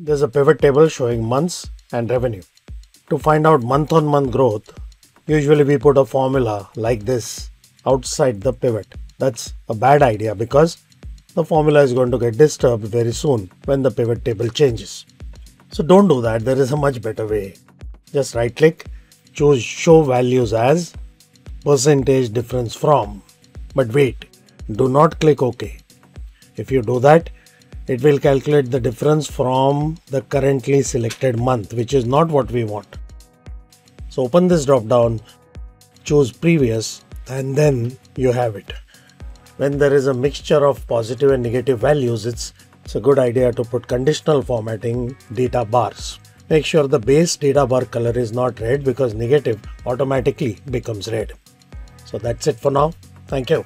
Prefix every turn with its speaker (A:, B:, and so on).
A: There's a pivot table showing months and revenue. To find out month on month growth, usually we put a formula like this outside the pivot. That's a bad idea because the formula is going to get disturbed very soon when the pivot table changes. So don't do that, there is a much better way. Just right click, choose show values as percentage difference from. But wait, do not click OK. If you do that, it will calculate the difference from the currently selected month, which is not what we want. So open this drop down, choose previous, and then you have it. When there is a mixture of positive and negative values, it's, it's a good idea to put conditional formatting data bars. Make sure the base data bar color is not red because negative automatically becomes red. So that's it for now. Thank you.